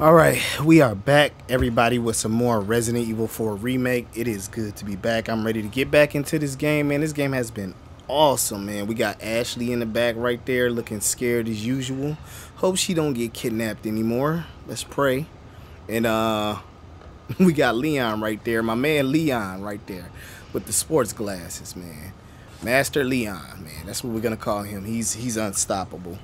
All right, we are back, everybody, with some more Resident Evil 4 remake. It is good to be back. I'm ready to get back into this game, man. This game has been awesome, man. We got Ashley in the back right there, looking scared as usual. Hope she don't get kidnapped anymore. Let's pray. And uh, we got Leon right there, my man Leon right there, with the sports glasses, man. Master Leon, man. That's what we're gonna call him. He's he's unstoppable.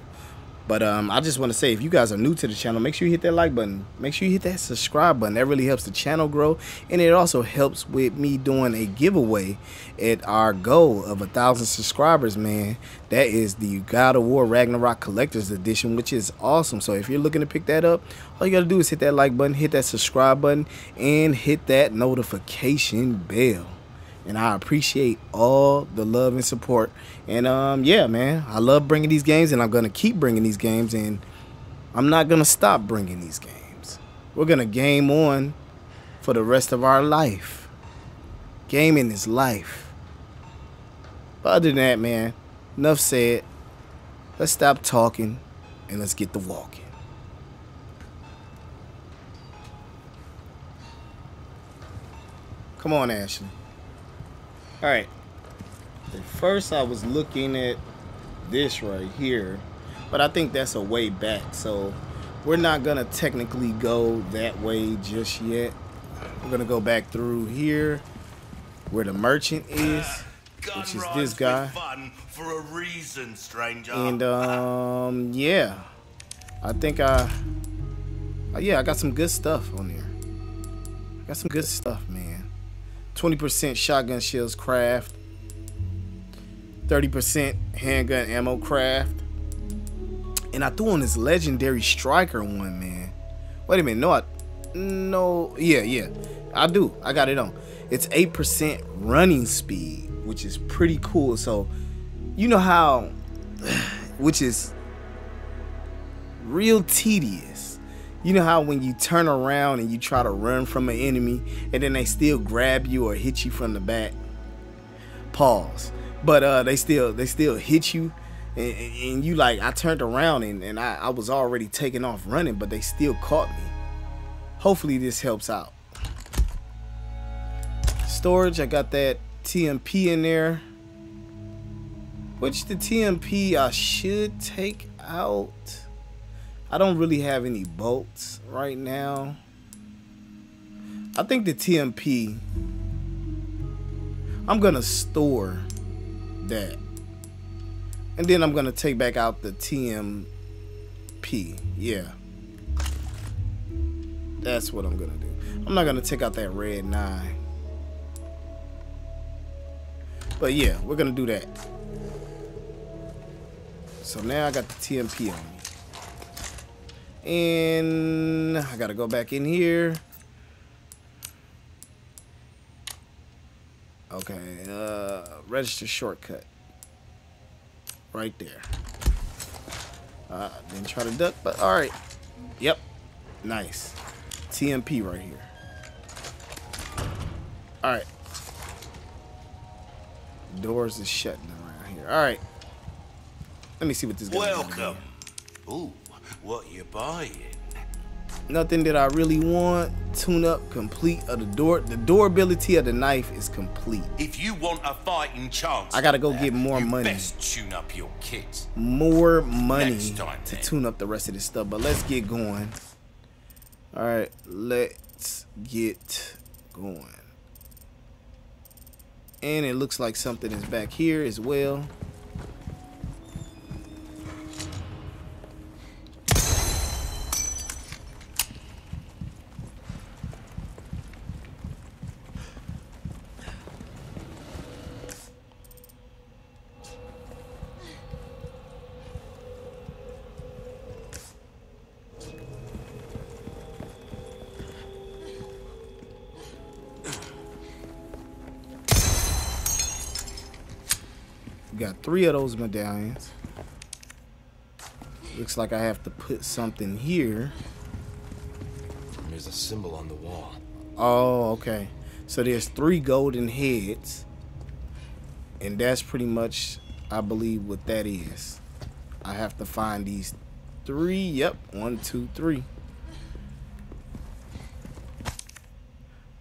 But um, I just want to say, if you guys are new to the channel, make sure you hit that like button. Make sure you hit that subscribe button. That really helps the channel grow, and it also helps with me doing a giveaway at our goal of a thousand subscribers. Man, that is the God of War Ragnarok Collector's Edition, which is awesome. So if you're looking to pick that up, all you gotta do is hit that like button, hit that subscribe button, and hit that notification bell and I appreciate all the love and support. And um, yeah, man, I love bringing these games, and I'm gonna keep bringing these games, and I'm not gonna stop bringing these games. We're gonna game on for the rest of our life. Gaming is life. But other than that, man, enough said. Let's stop talking and let's get to walking. Come on, Ashley. All right. First, I was looking at this right here, but I think that's a way back. So we're not gonna technically go that way just yet. We're gonna go back through here where the merchant is, which is this guy. for a reason, stranger. And um, yeah, I think I, uh, yeah, I got some good stuff on there. I got some good stuff, man. 20% shotgun shells craft, 30% handgun ammo craft. And I threw on this legendary striker one, man. Wait a minute, no, I, no, yeah, yeah, I do. I got it on. It's 8% running speed, which is pretty cool. So, you know how, which is real tedious you know how when you turn around and you try to run from an enemy and then they still grab you or hit you from the back? Pause. But uh, they still they still hit you and, and you like I turned around and, and I, I was already taking off running, but they still caught me. Hopefully this helps out. Storage, I got that TMP in there. Which the TMP I should take out. I don't really have any bolts right now. I think the TMP, I'm going to store that. And then I'm going to take back out the TMP. Yeah. That's what I'm going to do. I'm not going to take out that red 9. But yeah, we're going to do that. So now I got the TMP on. And I gotta go back in here. Okay, uh, register shortcut. Right there. Uh, didn't try to duck, but alright. Yep, nice. TMP right here. Alright. Doors is shutting around here. Alright. Let me see what this guy Welcome. Ooh. What you buying? Nothing that I really want. Tune up complete of the door. The durability of the knife is complete. If you want a fighting chance, I gotta go get more money. Best tune up your kit. More money time, to tune up the rest of this stuff. But let's get going. All right, let's get going. And it looks like something is back here as well. Three of those medallions. Looks like I have to put something here. There's a symbol on the wall. Oh, okay. So there's three golden heads. And that's pretty much, I believe, what that is. I have to find these three. Yep, one, two, three.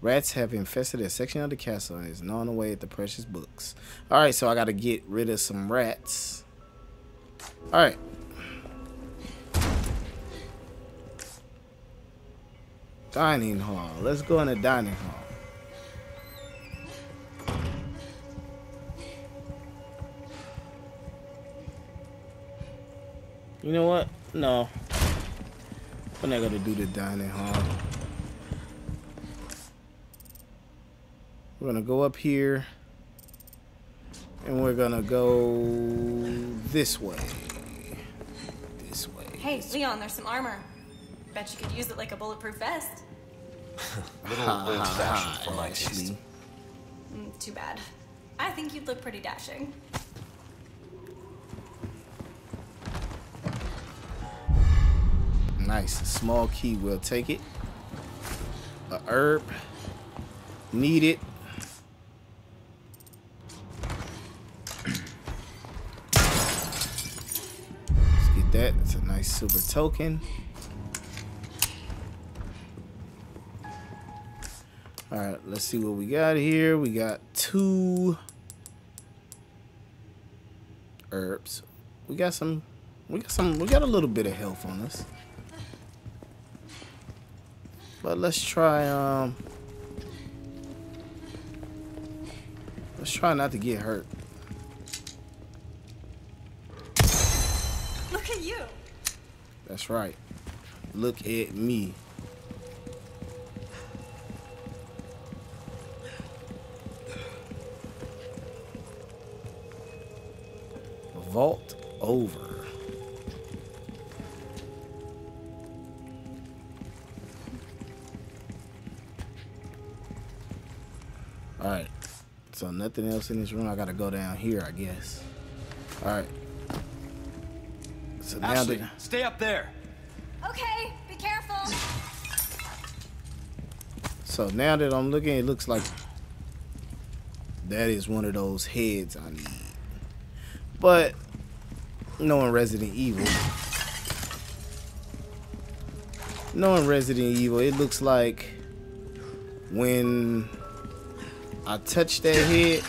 Rats have infested a section of the castle and is gnawing away at the precious books. Alright, so I gotta get rid of some rats. Alright. Dining hall. Let's go in the dining hall. You know what? No. We're not gonna do the dining hall. We're gonna go up here. And we're gonna go this way. This way. Hey, Leon, there's some armor. Bet you could use it like a bulletproof vest. Little old-fashioned for my taste. Mm, too bad. I think you'd look pretty dashing. Nice. A small key. We'll take it. A herb. Need it. That. It's a nice super token. Alright, let's see what we got here. We got two herbs. We got some we got some we got a little bit of health on us. But let's try um Let's try not to get hurt. Look at you. That's right. Look at me. Vault over. Alright. So nothing else in this room. I gotta go down here, I guess. Alright. So now Ashley, that stay up there. Okay, be careful. So now that I'm looking, it looks like that is one of those heads I need. But knowing Resident Evil, knowing Resident Evil, it looks like when I touch that head,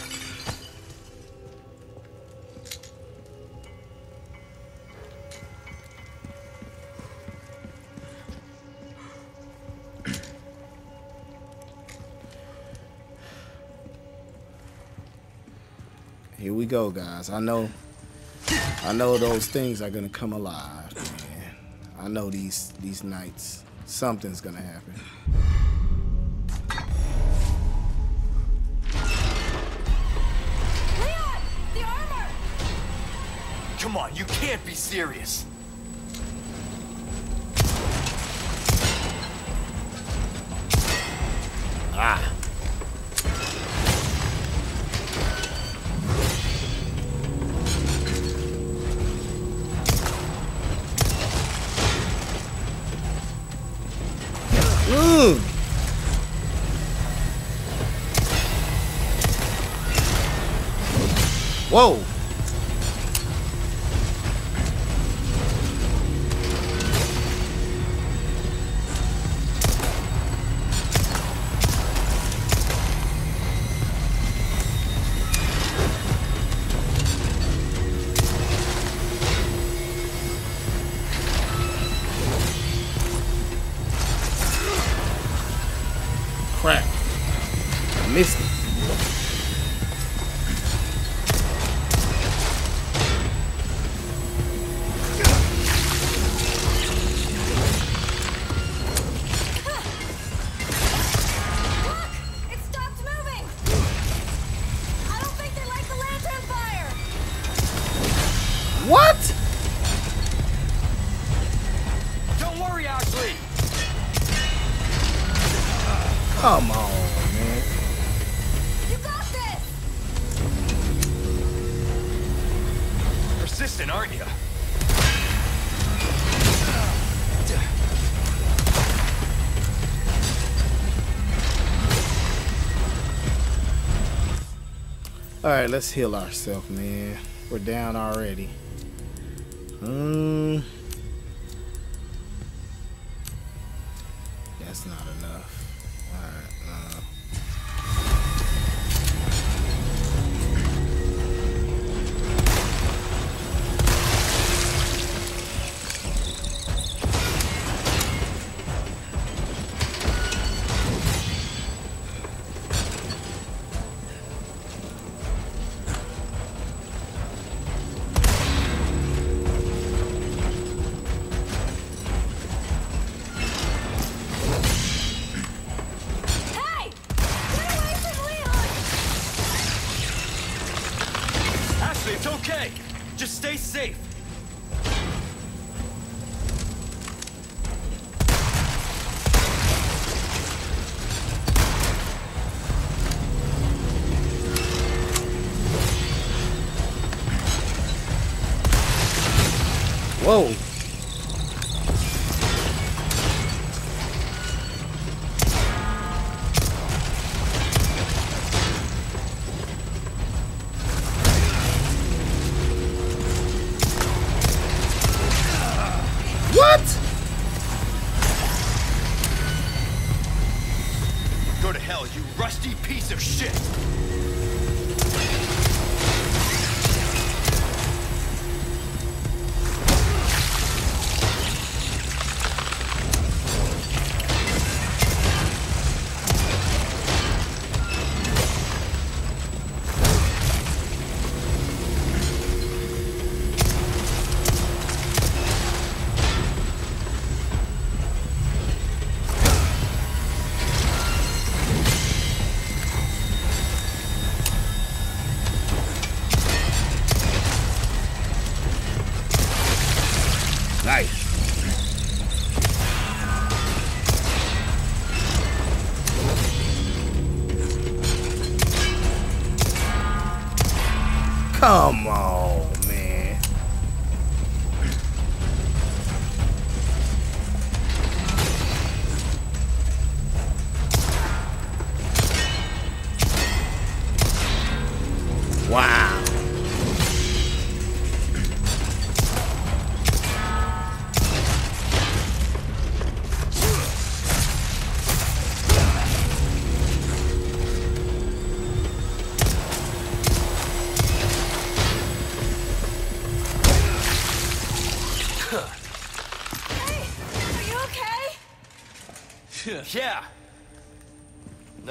we go, guys. I know, I know those things are gonna come alive, man. I know these these knights, something's gonna happen. Leon, the armor. Come on, you can't be serious. Ah. Whoa. Let's heal ourselves, man. We're down already. Um,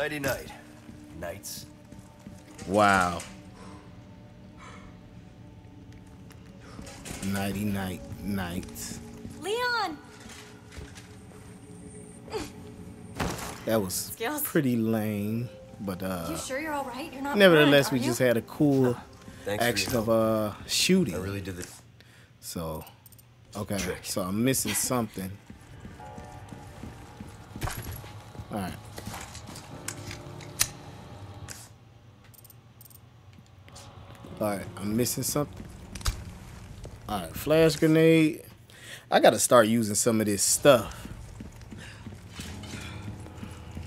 Nighty night. Nights. Wow. Nighty night nights. Leon! That was Skills. pretty lame, but uh. You sure you're all right? You're not nevertheless burned, we are just you? had a cool Thanks action of help. uh shooting. I really did the. So okay, Trick. so I'm missing something. All right. All right, I'm missing something. All right, flash grenade. I gotta start using some of this stuff.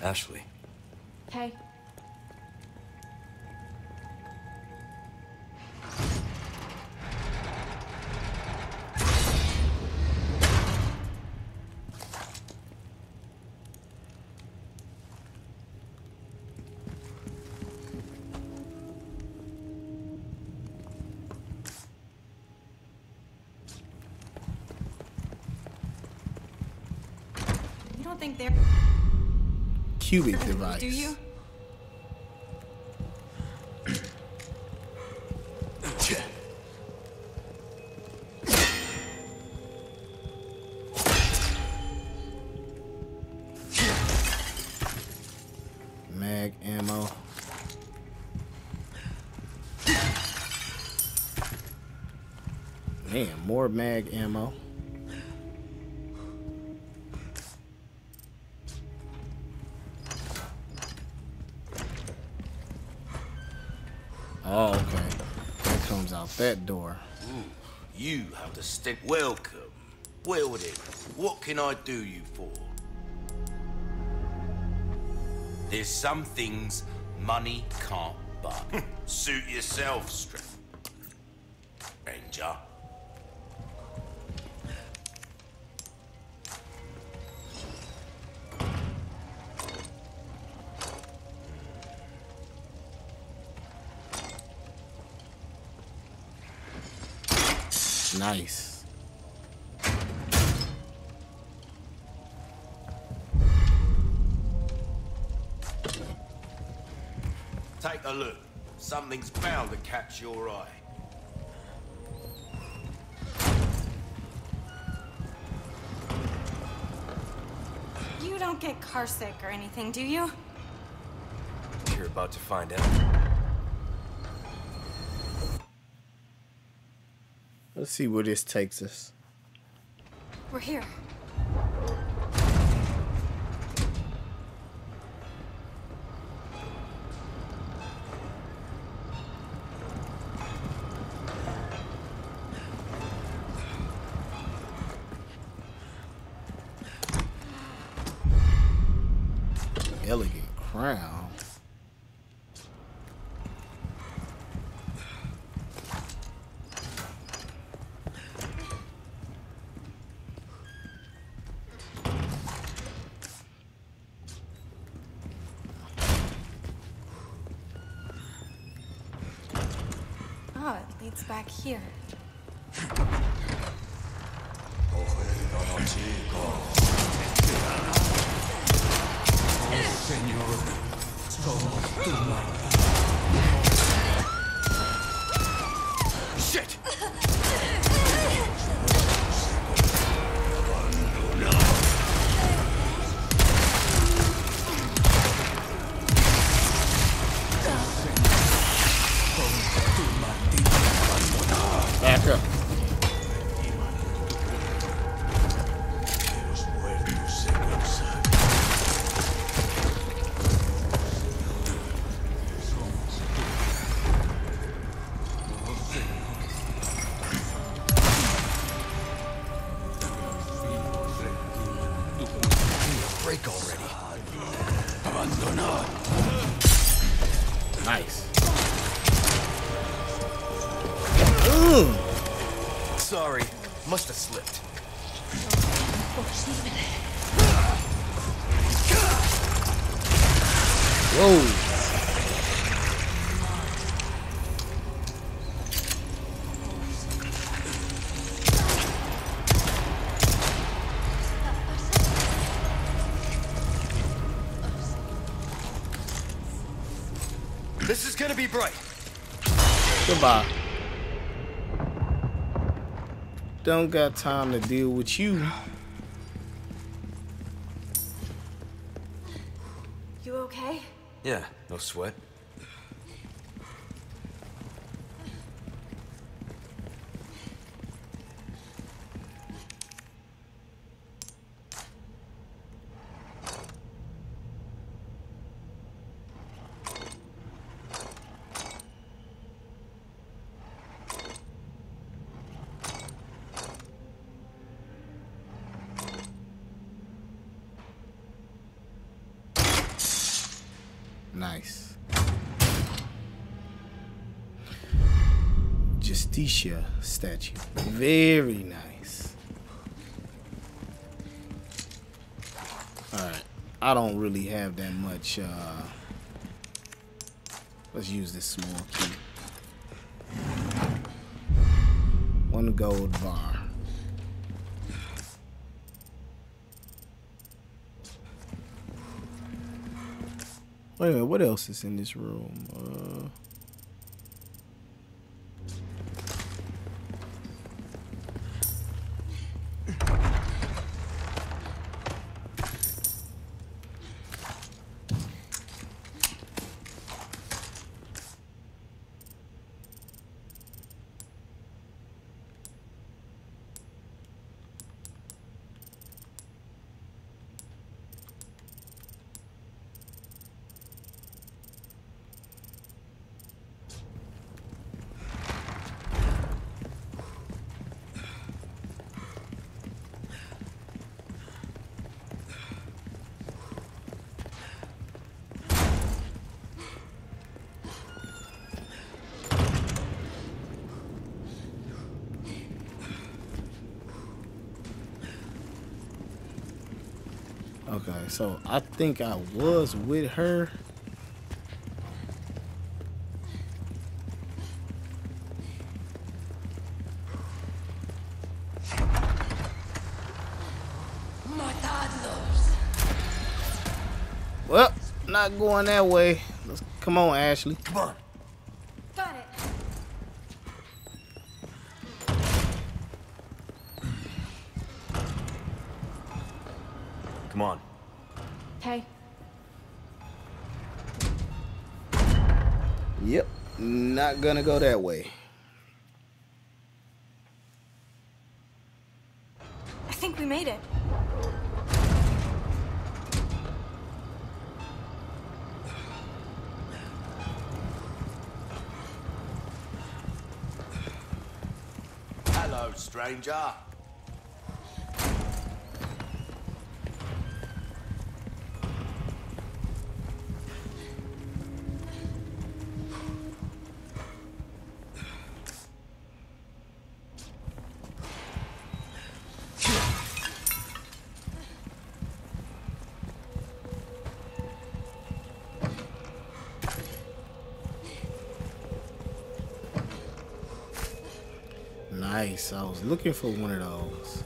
Ashley. Hey. Cubic device. do you? Mag ammo. Man, more mag ammo. Have welcome. Well then, what can I do you for? There's some things money can't buy. Hmm. Suit yourself, Str- stranger. Nice. A look. Something's bound to catch your eye. You don't get carsick or anything, do you? You're about to find out. Let's see where this takes us. We're here. It leads back here. Be bright. Goodbye. Don't got time to deal with you. You okay? Yeah, no sweat. Very nice. Alright. I don't really have that much uh let's use this small key. One gold bar. Wait a minute, what else is in this room? Uh, okay, so I think I was with her. Well, not going that way. Let's come on, Ashley. Come on. Gonna go that way. I think we made it. Hello, stranger. Nice. I was looking for one of those.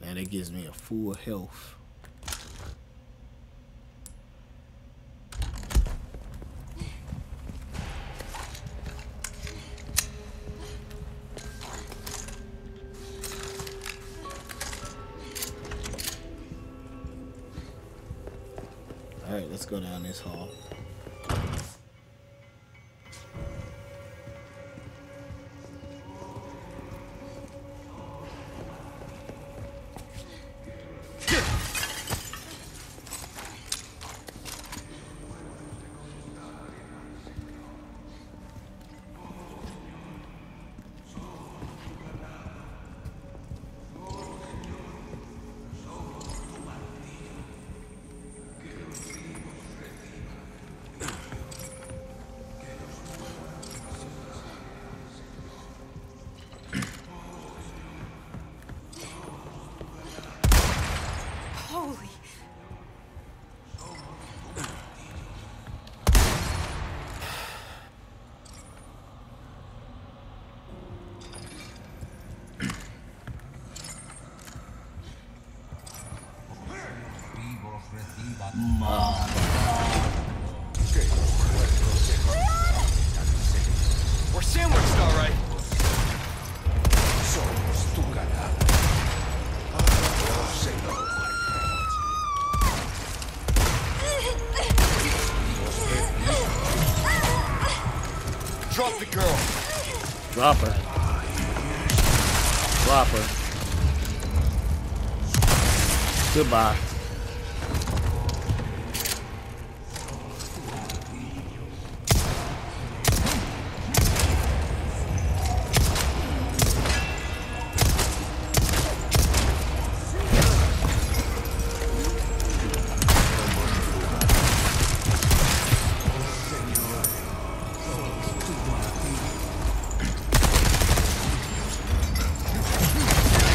Man, it gives me a full health. Let's go Drop her. Goodbye.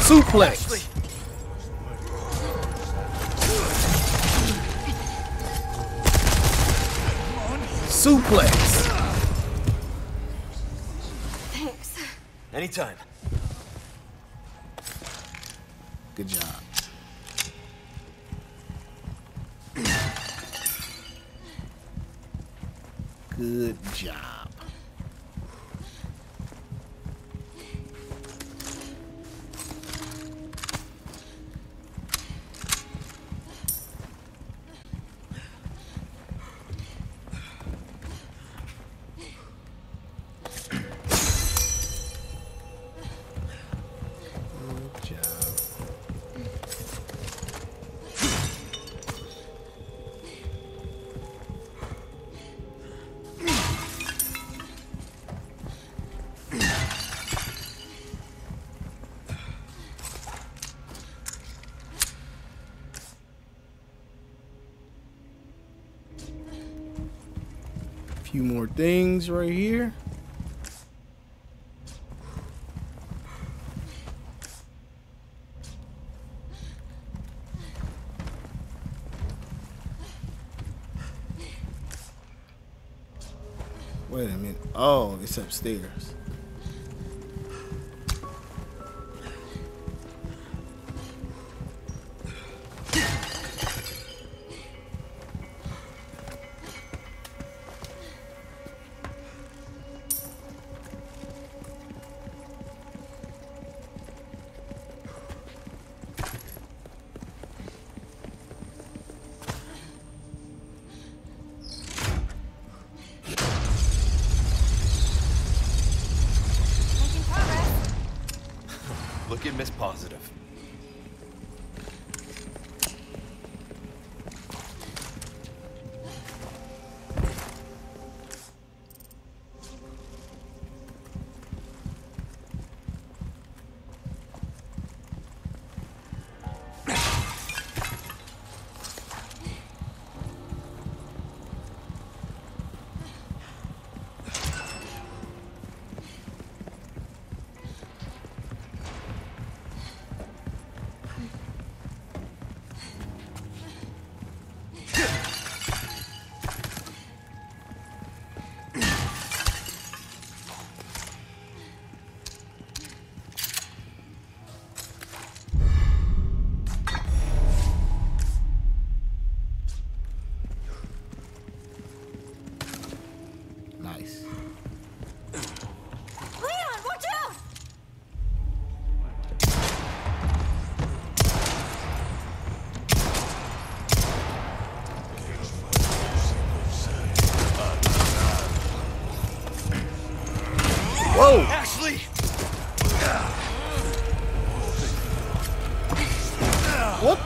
Suplex. Suplex. Thanks. Anytime. More things right here. Wait a minute. Oh, it's upstairs. At Miss Positive.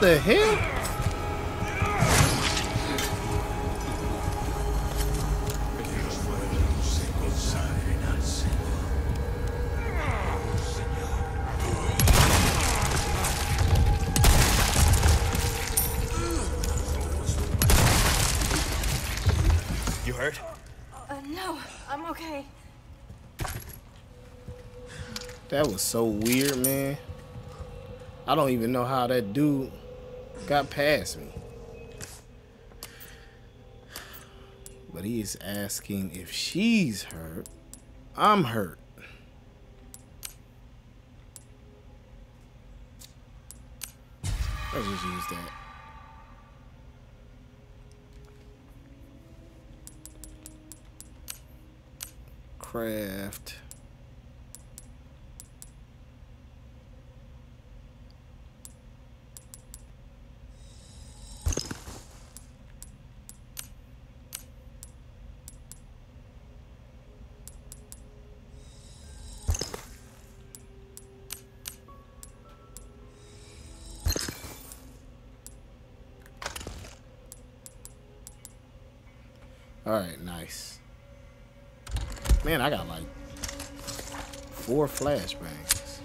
The hell? You hurt? Uh, no, I'm okay. That was so weird, man. I don't even know how that dude got past me. But he is asking if she's hurt. I'm hurt. Let's just use that. Craft. Alright, nice. Man, I got like four flashbangs.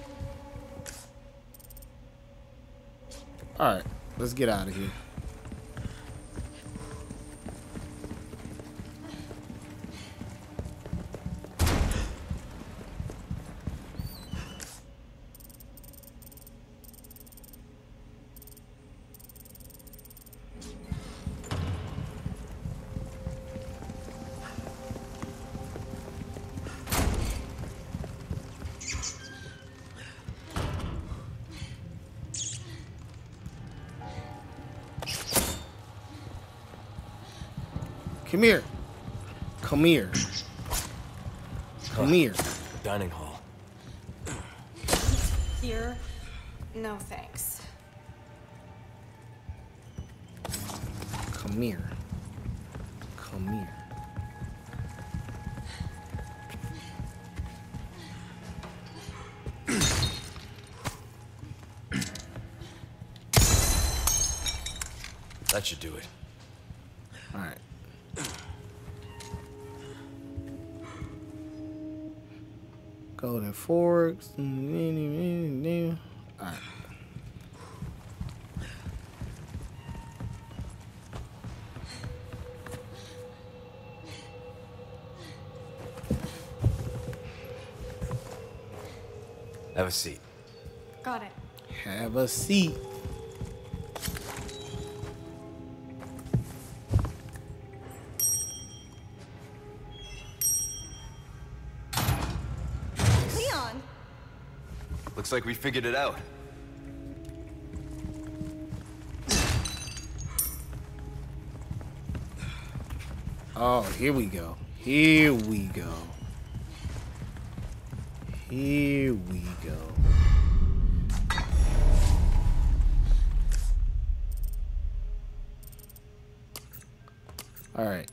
Alright, let's get out of here. A seat. Got it. Have a seat. Leon! Looks like we figured it out. Oh, here we go. Here we go. Here we go. All right.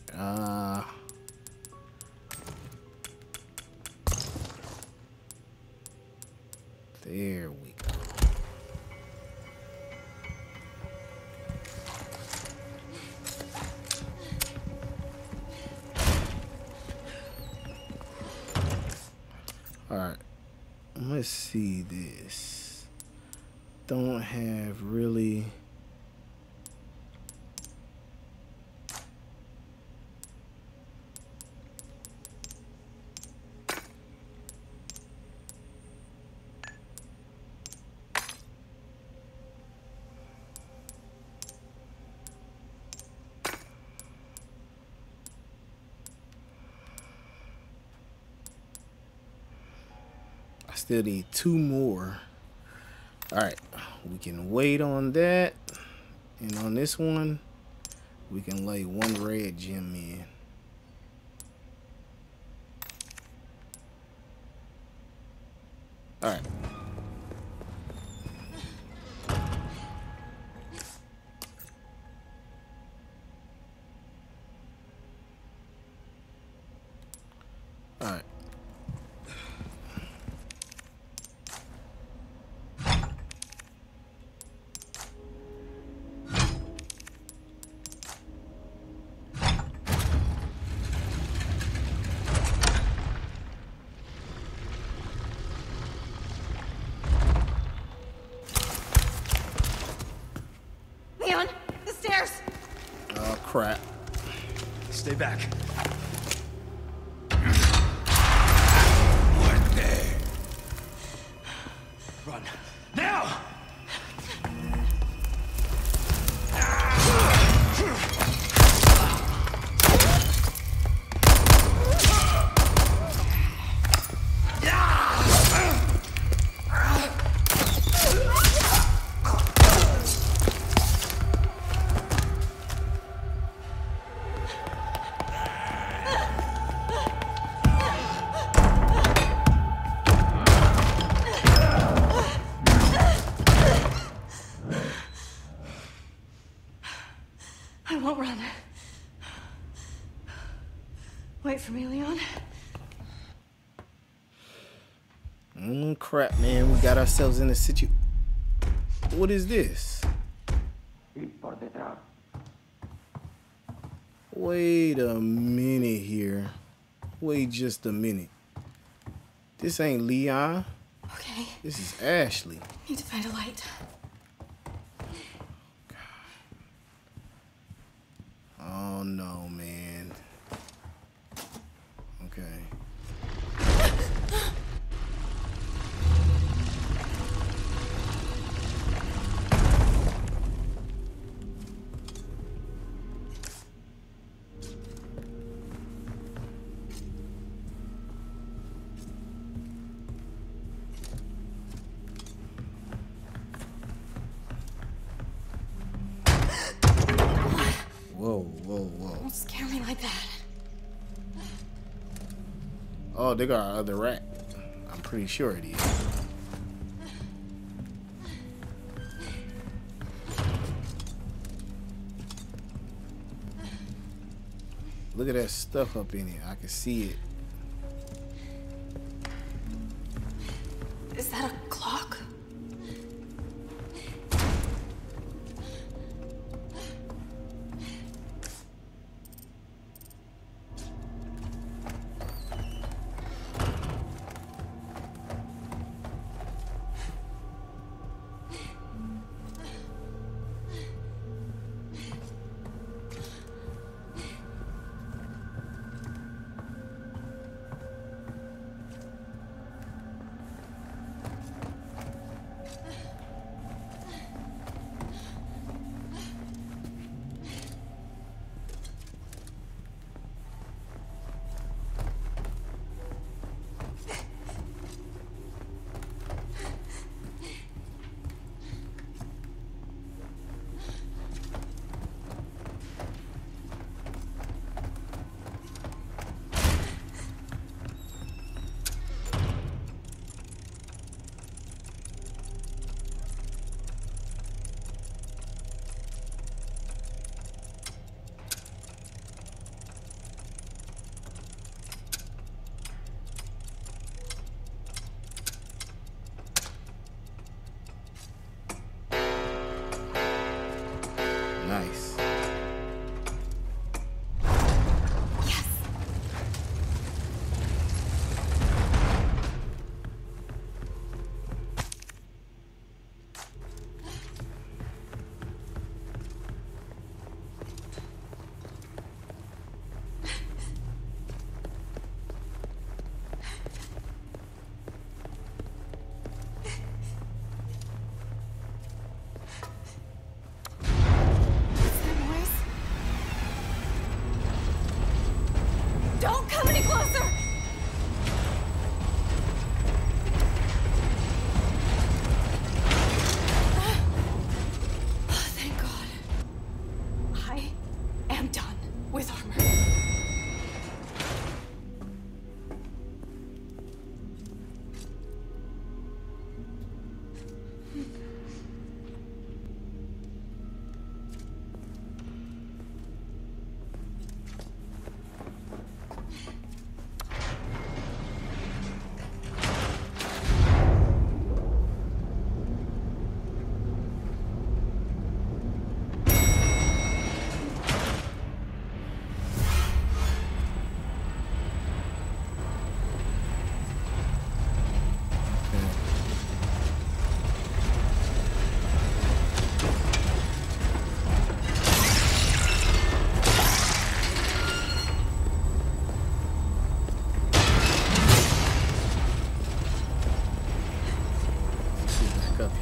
Still need two more. All right, we can wait on that. And on this one, we can lay one red gem in. All right. All right. Leon! The stairs! Oh crap. Stay back. Got ourselves in a situ. What is this? Wait a minute here. Wait just a minute. This ain't Leon. Okay, This is Ashley. need to find a light. Oh no, man. They got our other rat. I'm pretty sure it is. Look at that stuff up in it. I can see it.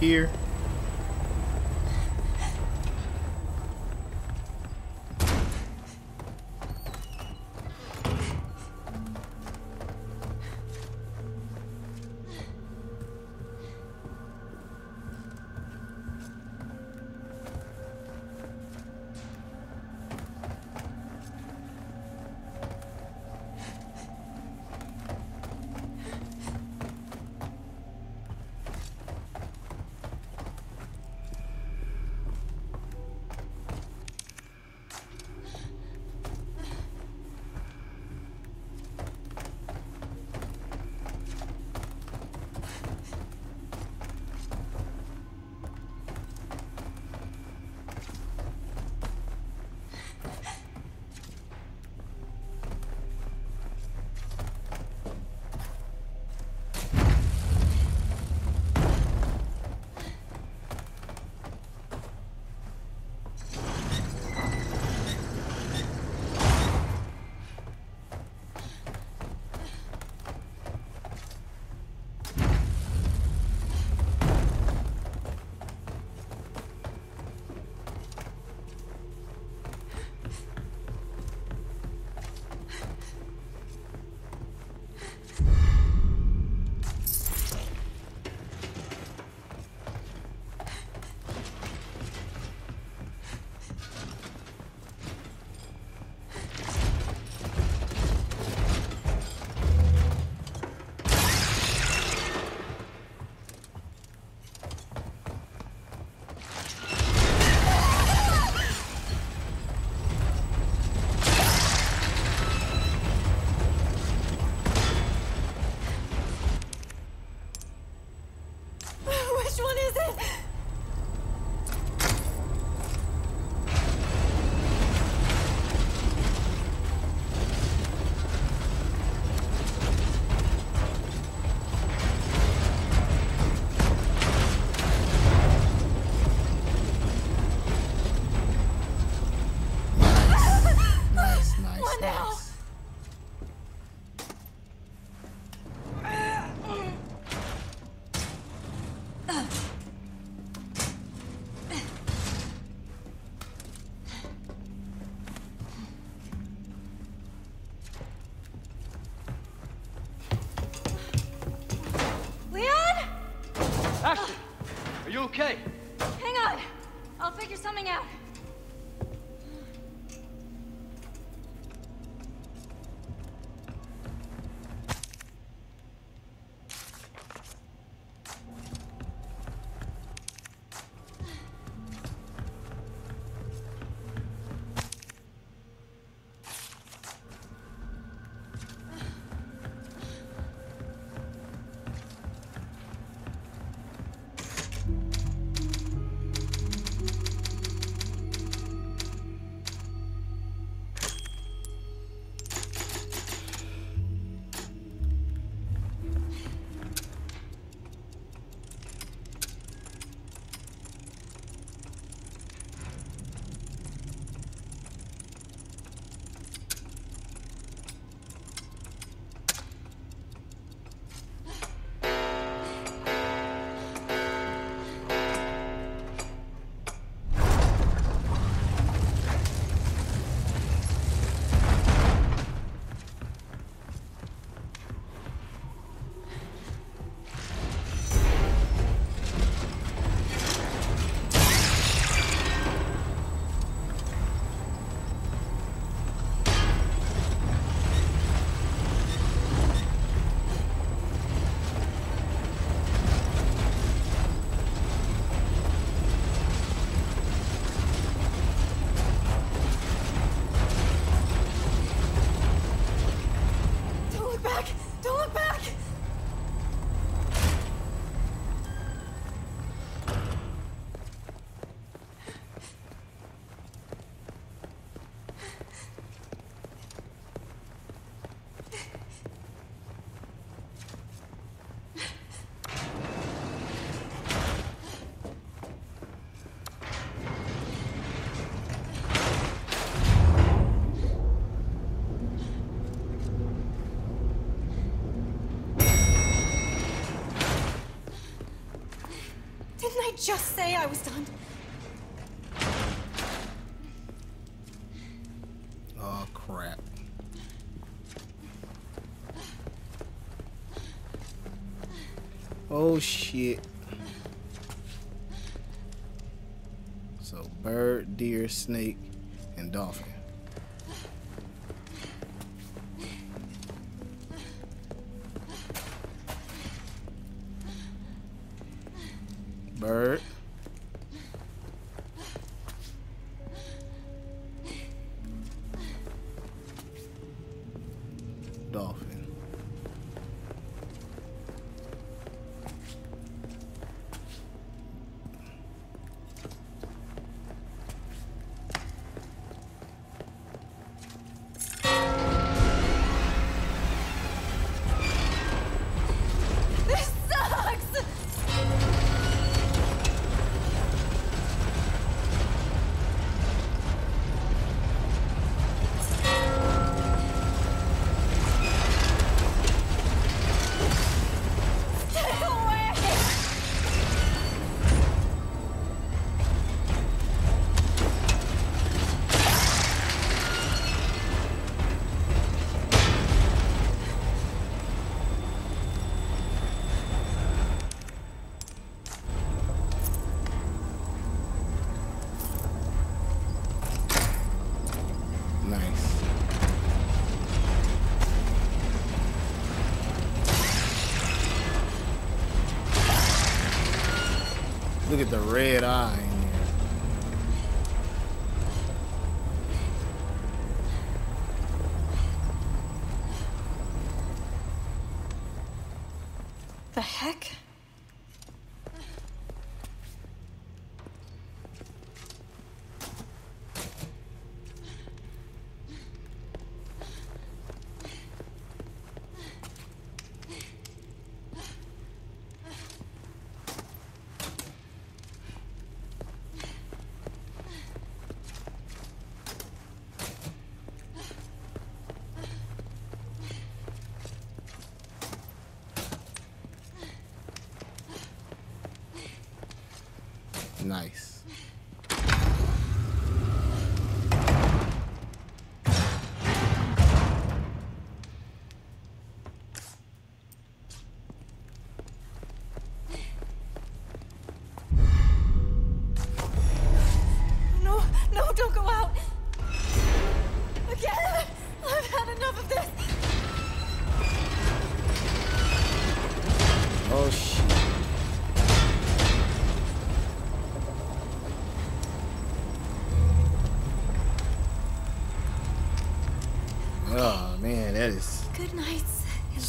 Here. Just say I was done? Oh crap. Oh shit. So bird, deer, snake, and dolphin. At the red eye. The heck?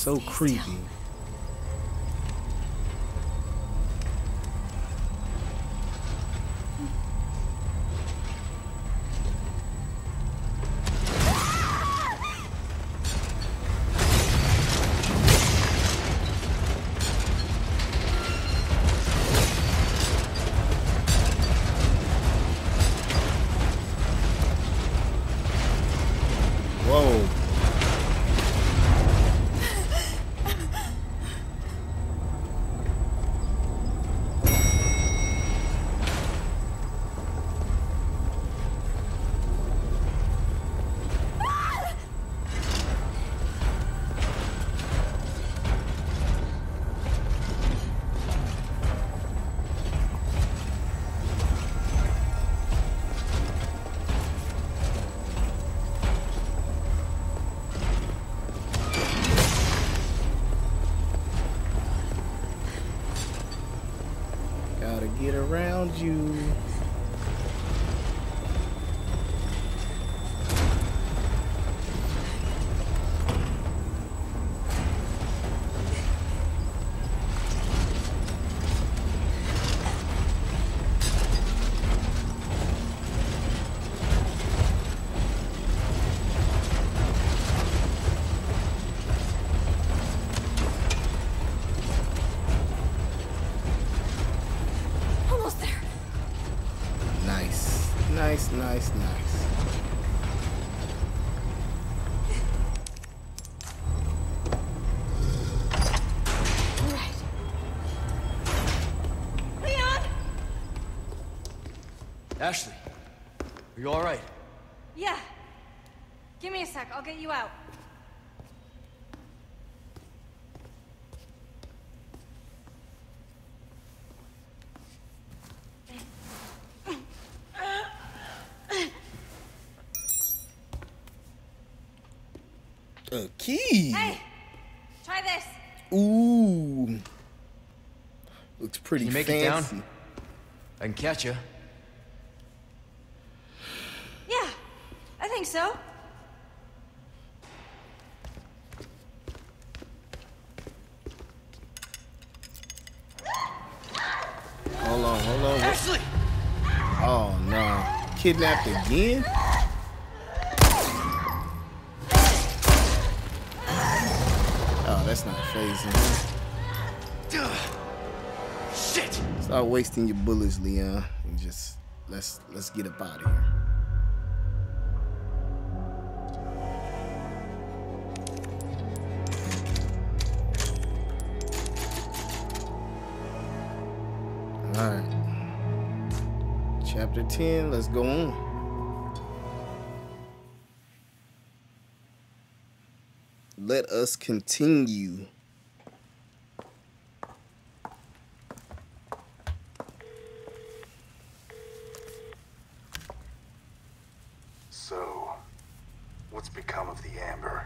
So creepy. You. Almost there. Nice. Nice, nice, nice. Leon! Ashley, are you all right? Yeah. Give me a sec. I'll get you out. A key. Hey! Try this. Ooh. Looks pretty Can you make it down? fancy. I can catch you. Yeah, I think so. Hold on, hold on. Ashley! Oh no. Kidnapped again? Shit! Stop wasting your bullets, Leon. And just let's let's get up out of here. Alright. Chapter 10, let's go on. Let us continue. So, what's become of the Amber?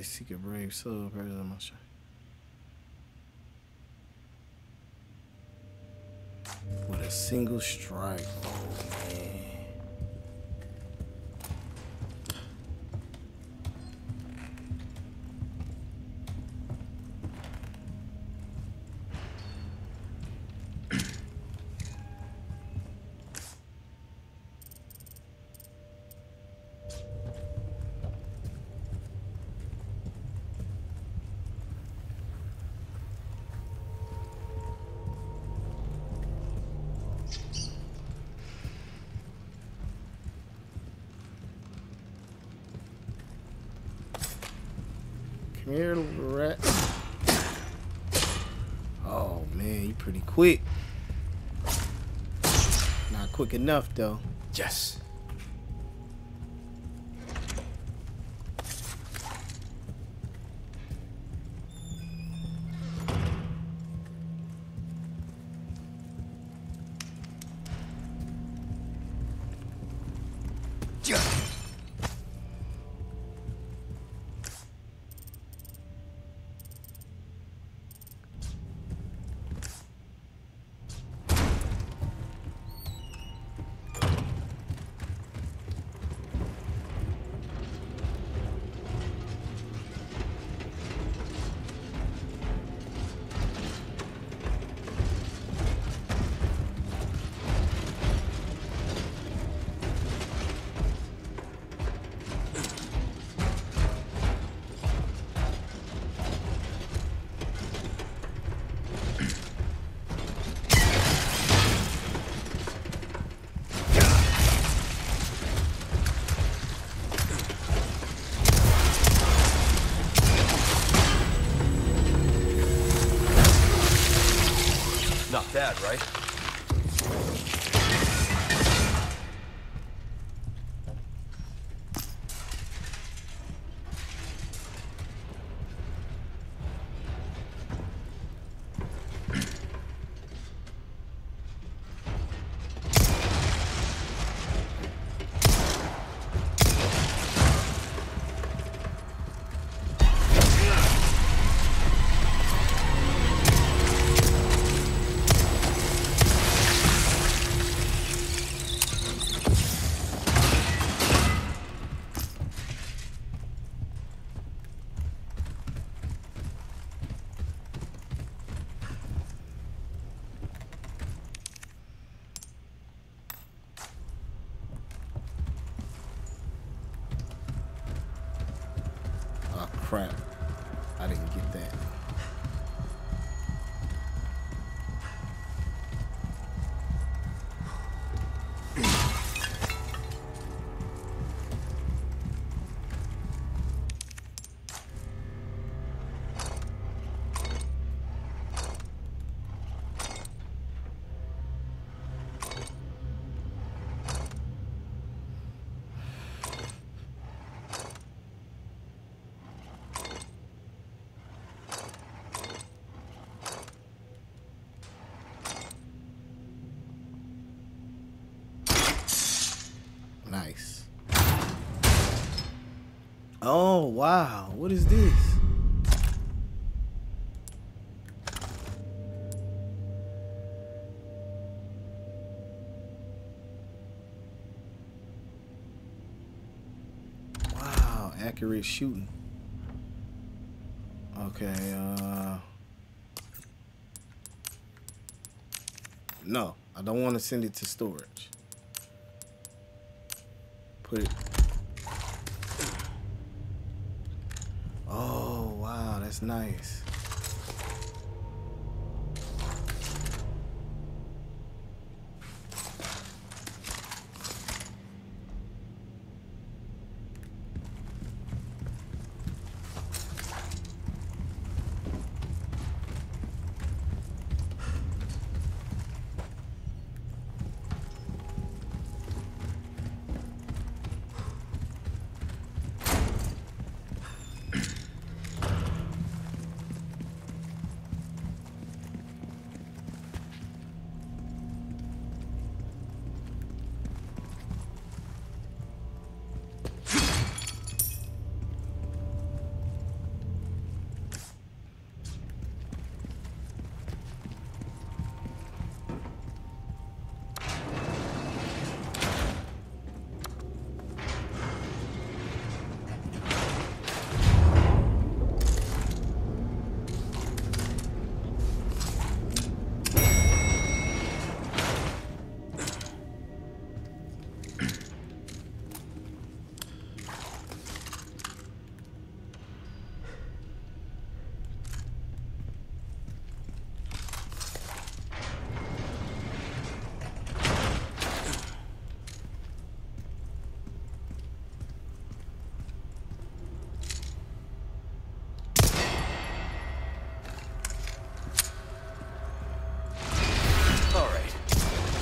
A secret brave soul, person my shot. With a single strike. Oh man. Rat. Oh man, you pretty quick. Not quick enough though. Yes. Crap. I didn't get that. Nice. Oh wow, what is this? Wow, accurate shooting. Okay, uh No, I don't want to send it to storage. Put it. Oh, wow, that's nice.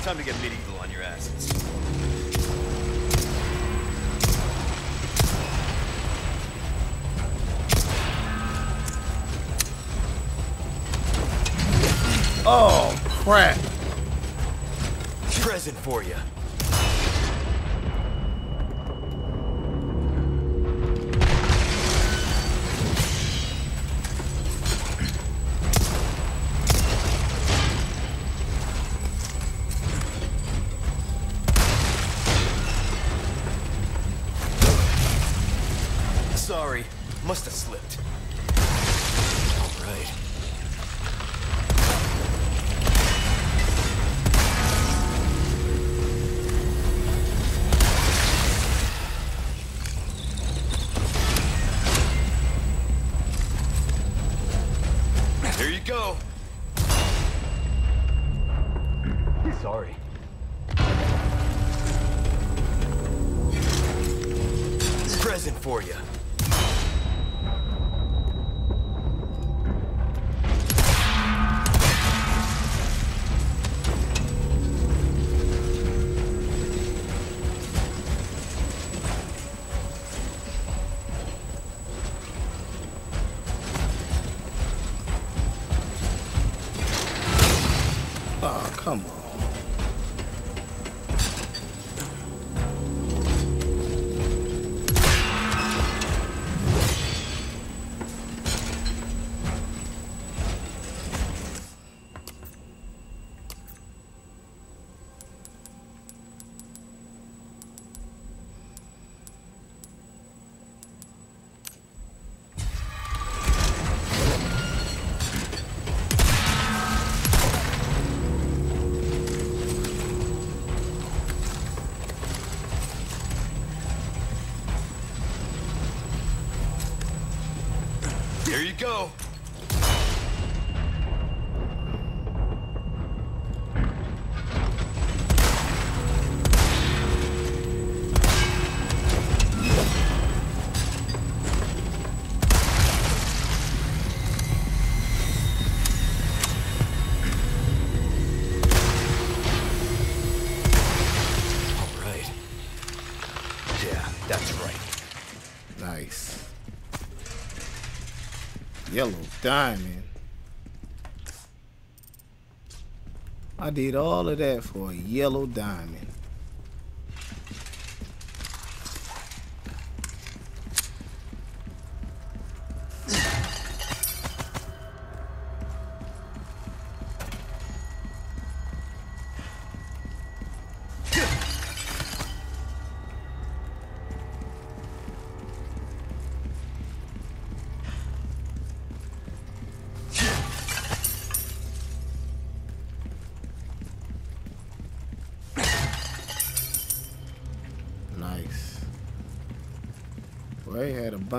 Time to get medieval on your asses. Oh crap! Present for you. Diamond. I did all of that for a yellow diamond.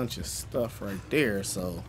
Bunch of stuff right there, so.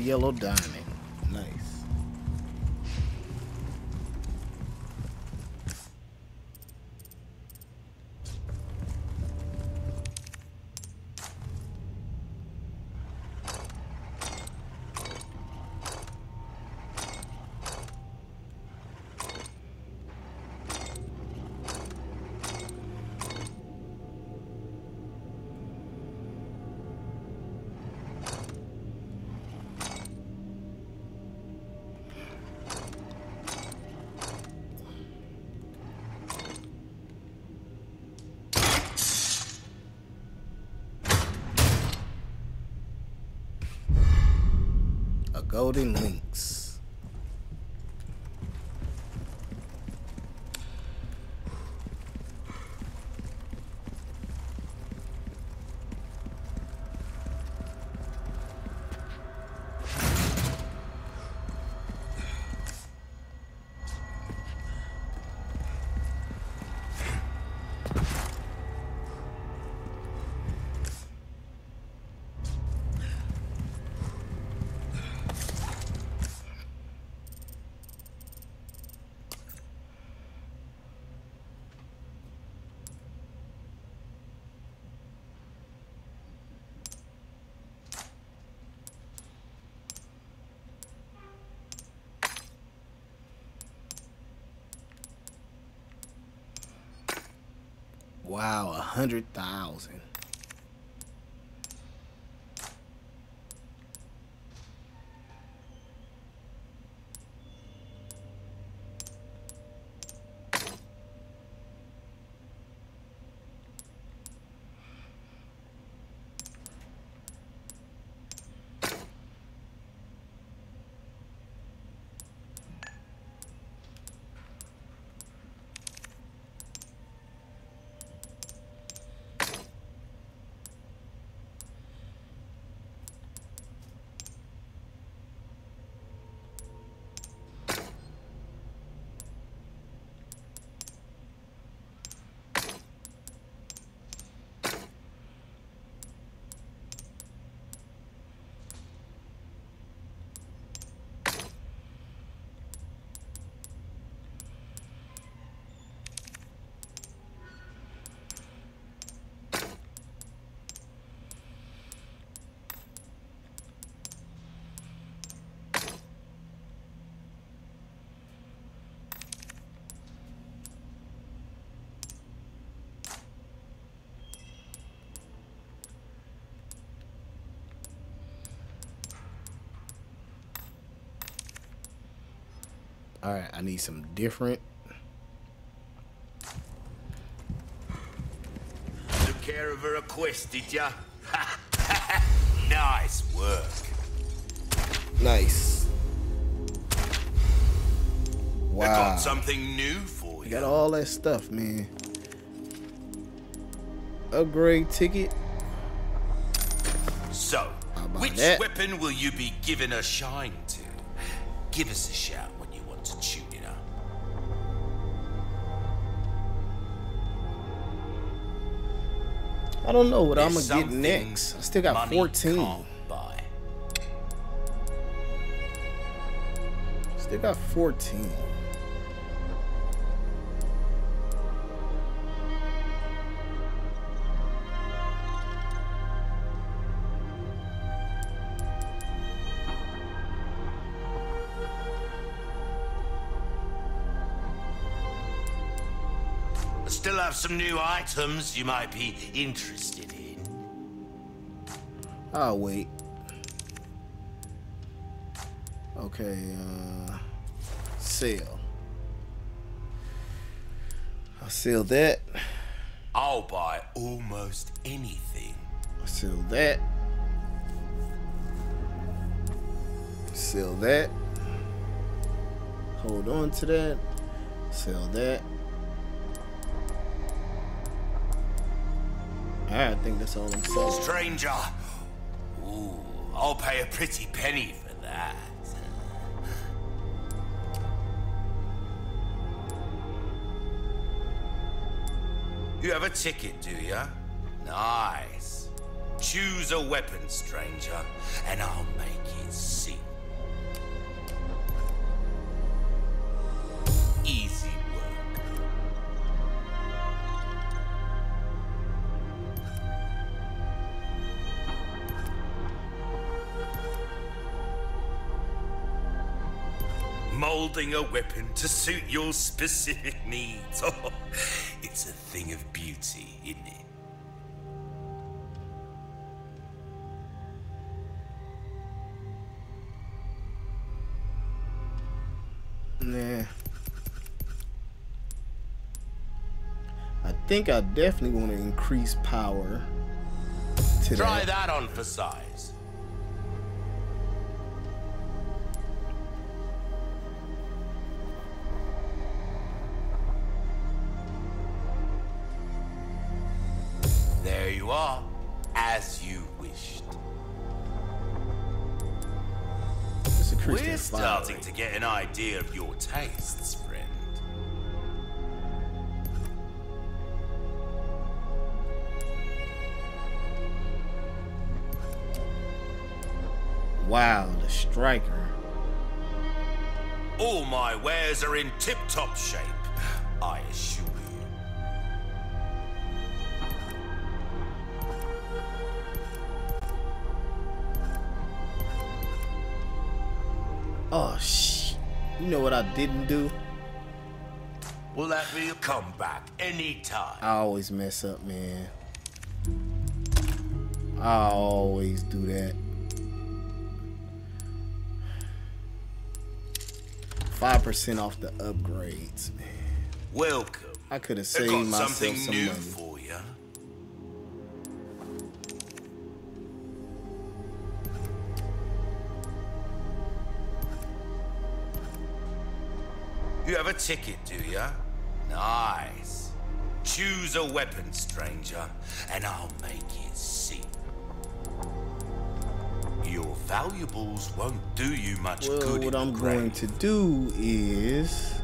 Yellow diamond. Golden links. Wow, a hundred thousand. All right, I need some different. Took care of her request, did ya? nice work. Nice. I Wow. got something new for You you. got all that stuff, man. Upgrade ticket. So, which that? weapon will you be giving a shine to? Give us a shout I don't know what I'm gonna get next. I still got 14. Still got 14. Still have some new items you might be interested in. I'll wait. Okay, uh, sell. I'll sell that. I'll buy almost anything. I'll sell that. Sell that. Hold on to that. Sell that. I think that's all I'm selling. Stranger. Ooh, I'll pay a pretty penny for that. You have a ticket, do ya? Nice. Choose a weapon, stranger, and I'll make it sing. Molding a weapon to suit your specific needs. Oh, it's a thing of beauty, isn't it? Nah. I think I definitely want to increase power to Try that. that on for size. Of your tastes, friend. Wow, the striker. All my wares are in tip-top shape, I assure you. Oh sh! You know what I didn't do? Will that be a comeback anytime? I always mess up, man. I always do that. Five percent off the upgrades, man. Welcome. I could have saved myself some money. for you. Ticket, do ya? Nice. Choose a weapon, stranger, and I'll make it see. Your valuables won't do you much Well, good. what I'm going to do is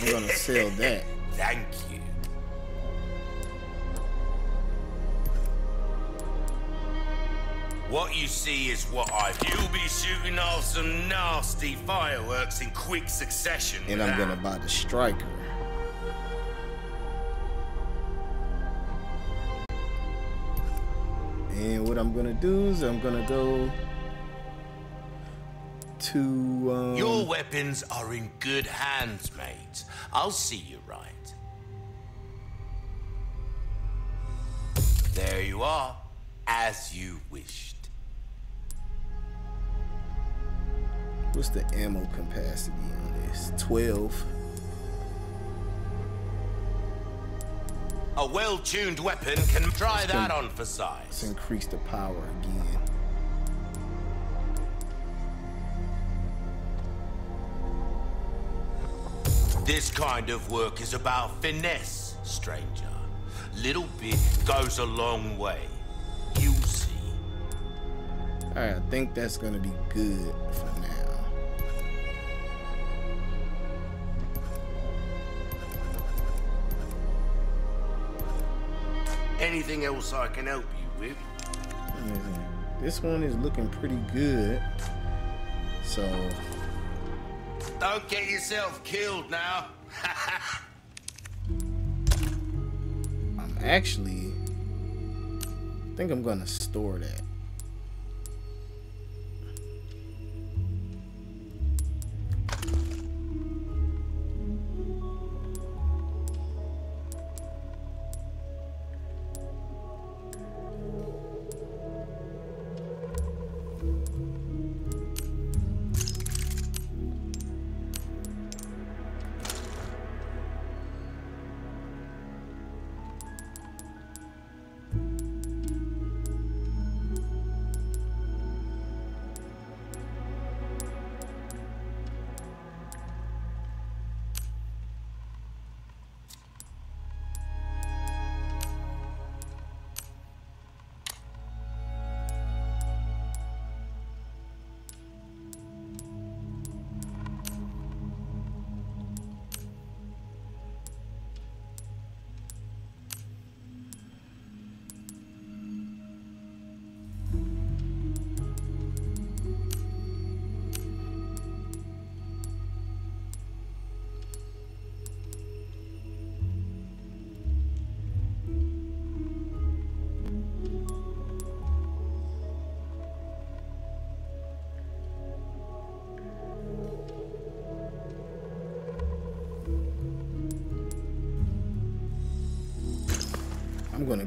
I'm gonna sell that. Thank you. What you see is what I've. You'll be shooting off some nasty fireworks in quick succession. And I'm gonna buy the striker. And what I'm gonna do is I'm gonna go to um, Your weapons are in good hands, mate. I'll see you right. There you are, as you wished. What's the ammo capacity on this? 12. A well-tuned weapon can try Let's that on for size. Let's increase the power again. This kind of work is about finesse, stranger. Little bit goes a long way. You'll see. Alright, I think that's gonna be good for now. Anything else I can help you with? This one is looking pretty good. So Don't get yourself killed now. I'm actually I think I'm gonna store that.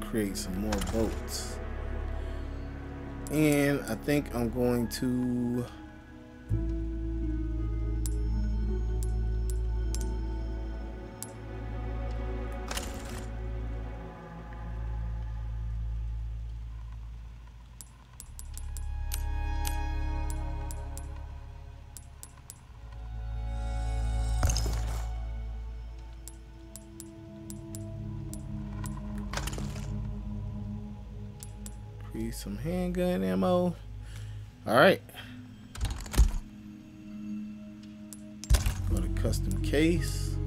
Create some more boats. And I think I'm going to some handgun ammo. All right. Go to custom case.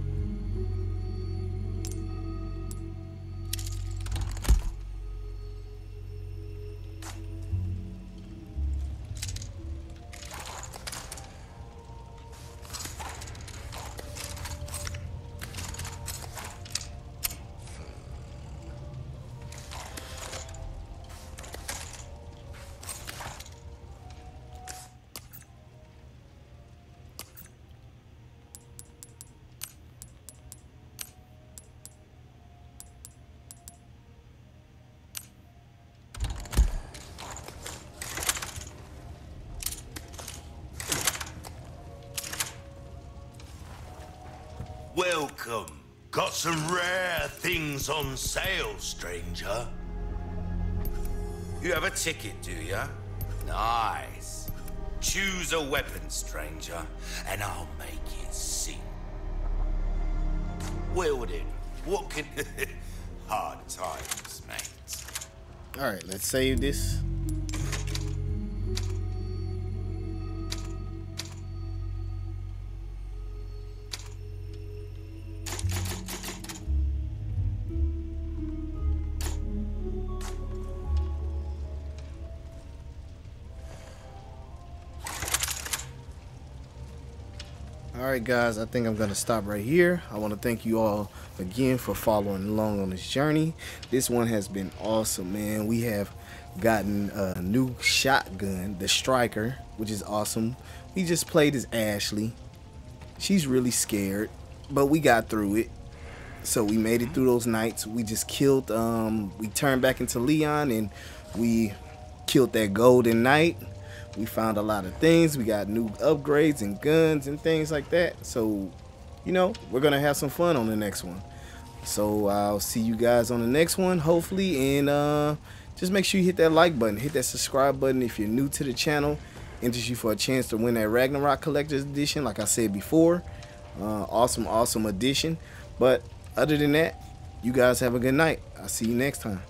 Things on sale, stranger. You have a ticket, do you? Nice. Choose a weapon, stranger, and I'll make it sing. Well then, what can... Hard times, mate. All right, let's save this. Right, guys, I think I'm going to stop right here. I want to thank you all again for following along on this journey. This one has been awesome, man. We have gotten a new shotgun, the Striker, which is awesome. We just played as Ashley. She's really scared, but we got through it. So we made it through those knights. We just killed, um, we turned back into Leon and we killed that Golden Knight. We found a lot of things. We got new upgrades and guns and things like that. So, you know, we're going to have some fun on the next one. So I'll see you guys on the next one, hopefully. And uh, just make sure you hit that like button. Hit that subscribe button if you're new to the channel. Enters you for a chance to win that Ragnarok Collector's Edition, like I said before. Uh, awesome, awesome edition. But other than that, you guys have a good night. I'll see you next time.